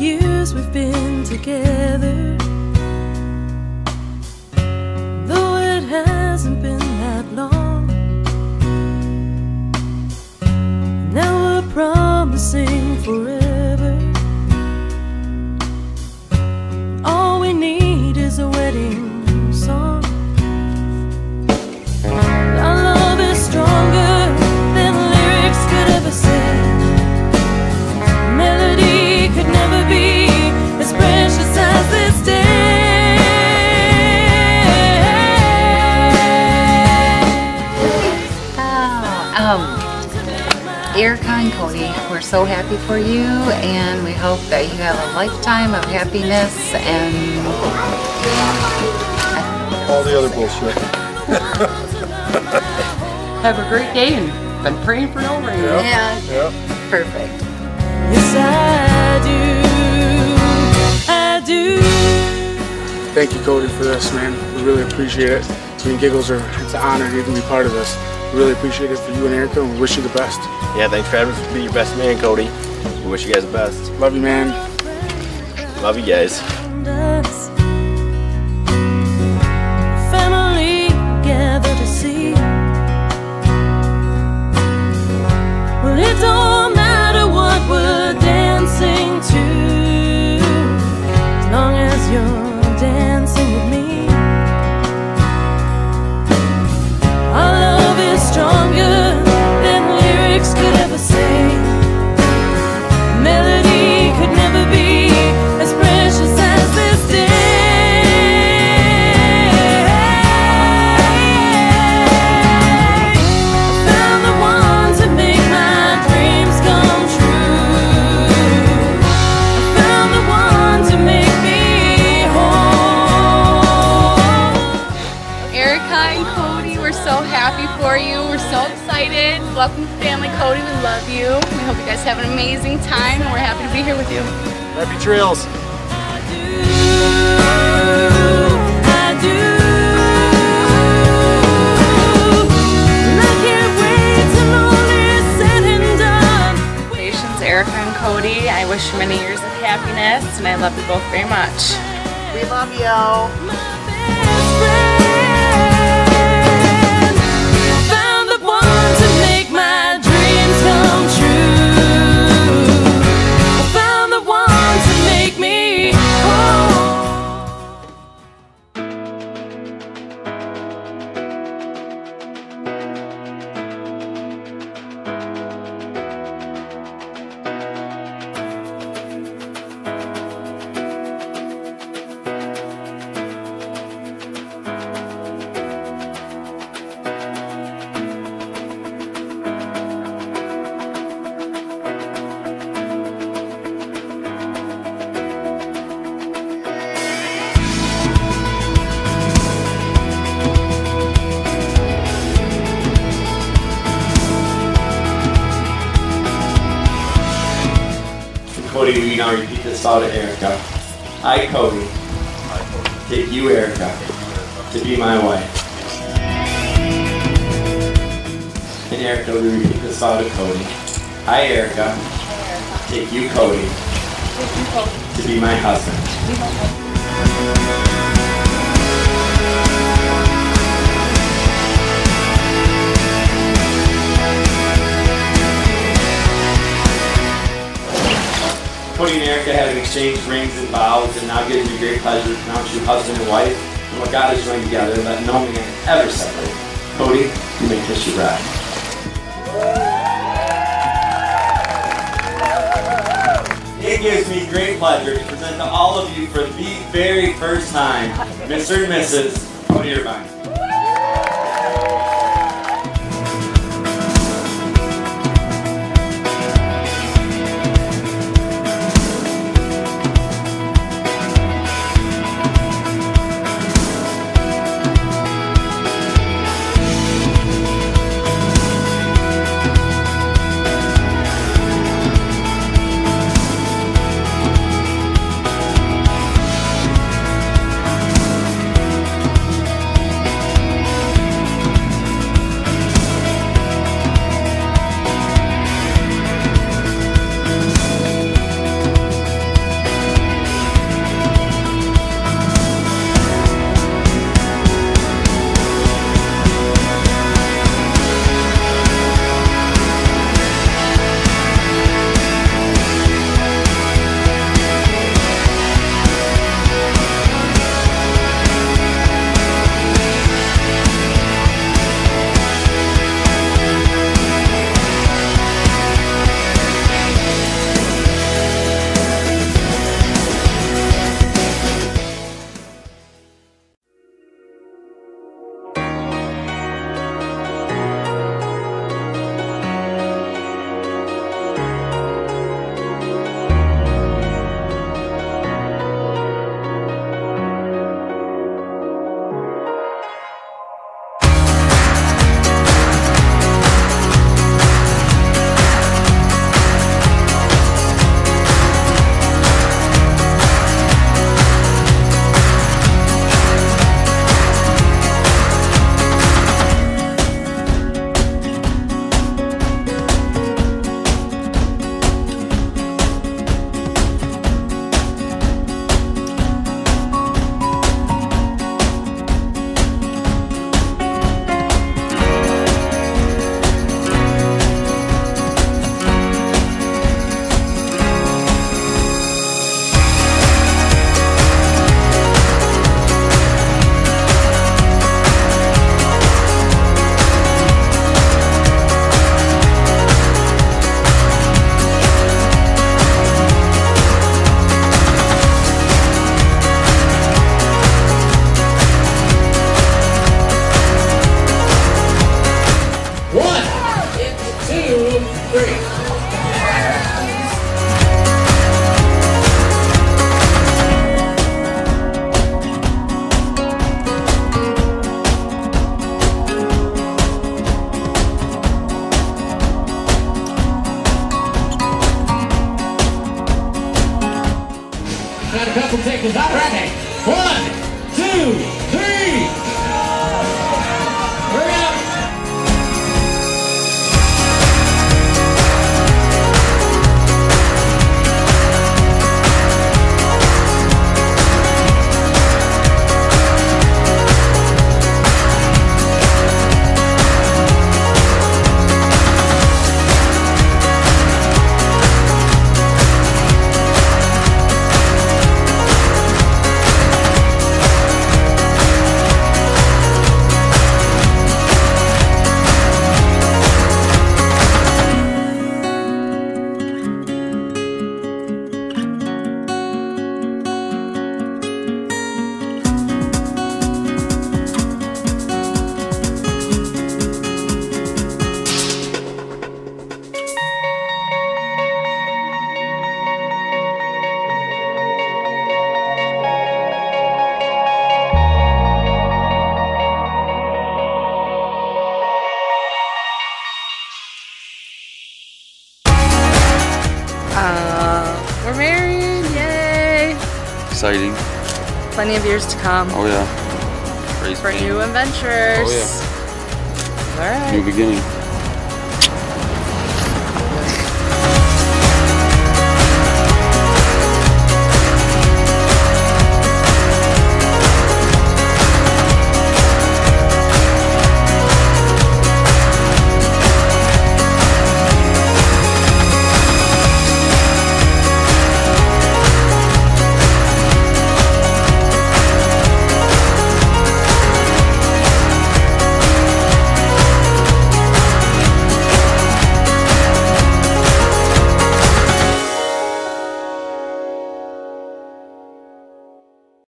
years we've been together. Um, Erica and Cody, we're so happy for you and we hope that you have a lifetime of happiness and All the other bullshit. Have a great day and been praying for no rain. yeah, Yeah. perfect. Yes, I do. I do. Thank you, Cody, for this, man. We really appreciate it. Me and Giggles are, it's an honor to even be part of this. We really appreciate it for you and Erica, and we wish you the best. Yeah, thanks for having us be your best man, Cody. We wish you guys the best. Love you, man. Love you guys. us. Family gather to see. Well, it don't excited. Welcome to family, Cody. We love you. We hope you guys have an amazing time, and we're happy to be here with you. Happy trails. I do. And I can't wait till all said and done. Congratulations, Erica and Cody. I wish you many years of happiness, and I love you both very much. We love you. Cody, we now repeat this out to Erica. I, Cody, take you, Erica, to be my wife. And Erica, we repeat this out to Cody. I, Erica, take you, Cody, to be my husband. And Erica having exchanged rings and vows, and now gives me great pleasure to pronounce you husband and wife, and what God has joined together, let no man ever separate. Cody, you may kiss your bride. It gives me great pleasure to present to all of you for the very first time, Mr. and Mrs. Cody Irvine. three. Got a couple seconds. already. One, two, Uh, we're married, yay! Exciting. Plenty of years to come Oh yeah. Praise for be. new adventures. Oh, All right. New beginning.